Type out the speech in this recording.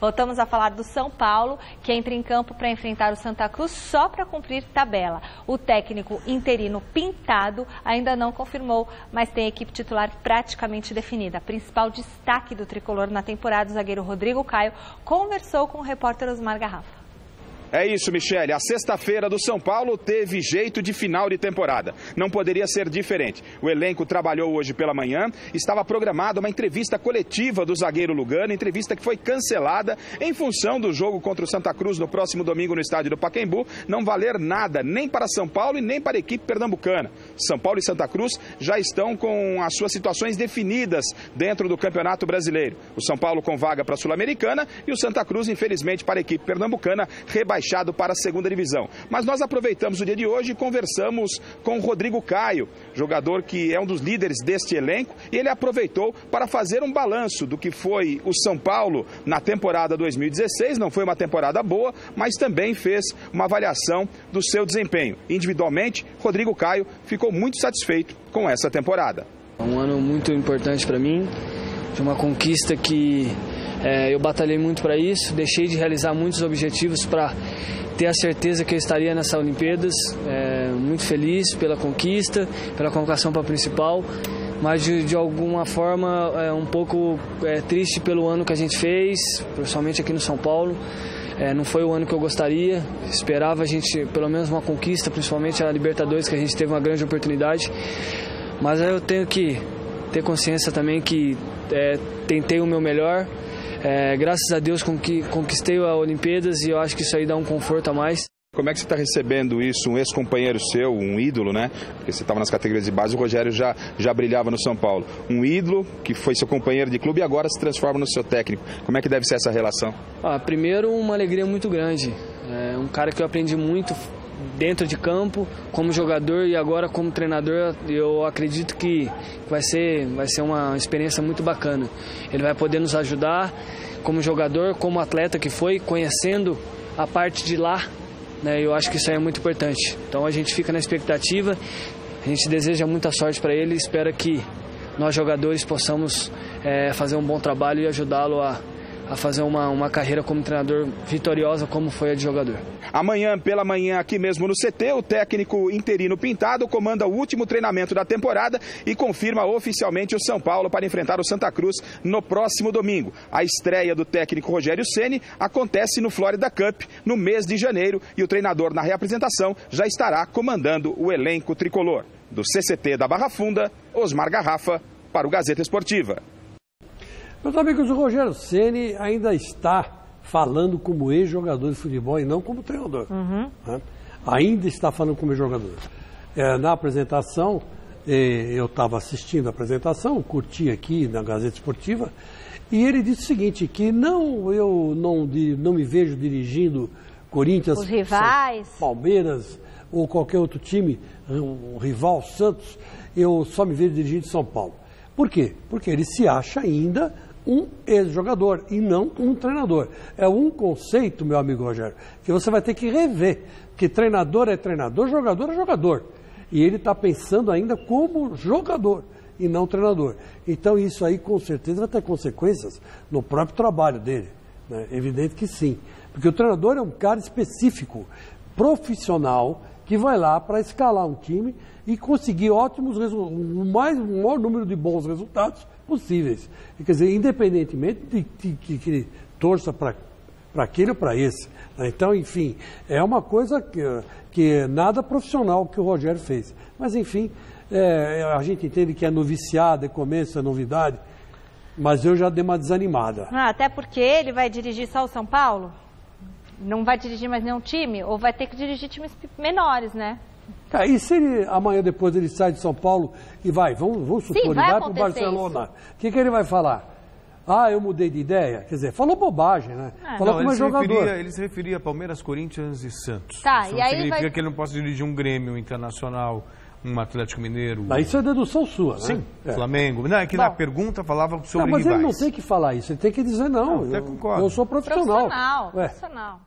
Voltamos a falar do São Paulo, que entra em campo para enfrentar o Santa Cruz só para cumprir tabela. O técnico interino Pintado ainda não confirmou, mas tem a equipe titular praticamente definida. Principal destaque do tricolor na temporada, o zagueiro Rodrigo Caio conversou com o repórter Osmar Garrafa. É isso, Michele. A sexta-feira do São Paulo teve jeito de final de temporada. Não poderia ser diferente. O elenco trabalhou hoje pela manhã. Estava programada uma entrevista coletiva do zagueiro Lugano, entrevista que foi cancelada em função do jogo contra o Santa Cruz no próximo domingo no estádio do Pacaembu não valer nada, nem para São Paulo e nem para a equipe pernambucana. São Paulo e Santa Cruz já estão com as suas situações definidas dentro do Campeonato Brasileiro. O São Paulo com vaga para a Sul-Americana e o Santa Cruz, infelizmente, para a equipe pernambucana, rebaixada rebaixado para a segunda divisão. Mas nós aproveitamos o dia de hoje e conversamos com o Rodrigo Caio, jogador que é um dos líderes deste elenco, e ele aproveitou para fazer um balanço do que foi o São Paulo na temporada 2016. Não foi uma temporada boa, mas também fez uma avaliação do seu desempenho. Individualmente, Rodrigo Caio ficou muito satisfeito com essa temporada. Um ano muito importante para mim, de uma conquista que é, eu batalhei muito para isso, deixei de realizar muitos objetivos para ter a certeza que eu estaria nessa Olimpíadas. É, muito feliz pela conquista, pela convocação para a principal, mas de, de alguma forma é, um pouco é, triste pelo ano que a gente fez, principalmente aqui no São Paulo. É, não foi o ano que eu gostaria, esperava a gente pelo menos uma conquista, principalmente a Libertadores, que a gente teve uma grande oportunidade. Mas eu tenho que ter consciência também que é, tentei o meu melhor, é, graças a Deus conquistei a Olimpíadas e eu acho que isso aí dá um conforto a mais. Como é que você está recebendo isso? Um ex-companheiro seu, um ídolo, né? Porque você estava nas categorias de base, o Rogério já, já brilhava no São Paulo. Um ídolo que foi seu companheiro de clube e agora se transforma no seu técnico. Como é que deve ser essa relação? Ah, primeiro, uma alegria muito grande. É um cara que eu aprendi muito dentro de campo, como jogador e agora como treinador, eu acredito que vai ser, vai ser uma experiência muito bacana. Ele vai poder nos ajudar como jogador, como atleta que foi, conhecendo a parte de lá, né? Eu acho que isso é muito importante. Então a gente fica na expectativa, a gente deseja muita sorte para ele e espera que nós jogadores possamos é, fazer um bom trabalho e ajudá-lo a a fazer uma, uma carreira como treinador vitoriosa como foi a de jogador. Amanhã, pela manhã, aqui mesmo no CT, o técnico interino Pintado comanda o último treinamento da temporada e confirma oficialmente o São Paulo para enfrentar o Santa Cruz no próximo domingo. A estreia do técnico Rogério Ceni acontece no Florida Cup no mês de janeiro e o treinador na reapresentação já estará comandando o elenco tricolor. Do CCT da Barra Funda, Osmar Garrafa, para o Gazeta Esportiva. Meus amigos, o Rogério Ceni ainda está falando como ex-jogador de futebol e não como treinador. Uhum. Né? Ainda está falando como ex-jogador. É, na apresentação, é, eu estava assistindo a apresentação, curti aqui na Gazeta Esportiva, e ele disse o seguinte, que não, eu não, não me vejo dirigindo Corinthians, Os rivais. Palmeiras ou qualquer outro time, um rival, Santos, eu só me vejo dirigindo São Paulo. Por quê? Porque ele se acha ainda um ex-jogador e não um treinador. É um conceito, meu amigo Rogério, que você vai ter que rever. Que treinador é treinador, jogador é jogador. E ele está pensando ainda como jogador e não treinador. Então isso aí com certeza vai ter consequências no próprio trabalho dele. Né? Evidente que sim. Porque o treinador é um cara específico, profissional, que vai lá para escalar um time e conseguir ótimos resultados, o mais, o maior número de bons resultados possíveis. Quer dizer, independentemente de, que ele torça para aquele ou para esse. Né? Então, enfim, é uma coisa que, que é nada profissional que o Rogério fez. Mas, enfim, é, a gente entende que é noviciado, é começo, é novidade, mas eu já dei uma desanimada. Ah, até porque ele vai dirigir só o São Paulo? Não vai dirigir mais nenhum time? Ou vai ter que dirigir times menores, né? Cara, e se ele, amanhã depois ele sai de São Paulo e vai, vamos, vamos supor, Sim, vai, vai para o Barcelona, o que, que ele vai falar? Ah, eu mudei de ideia. Quer dizer, falou bobagem, né? É. Falou não, como é jogador. Referia, ele se referia a Palmeiras, Corinthians e Santos. Tá, Isso e aí significa vai... que ele não possa dirigir um Grêmio internacional, um Atlético Mineiro. Mas isso é dedução sua, né? Sim, é. Flamengo. Não, é que Bom, na pergunta falava sobre não, mas rivais. ele não tem que falar isso, ele tem que dizer não. não eu, eu, sou profissional. Profissional, profissional.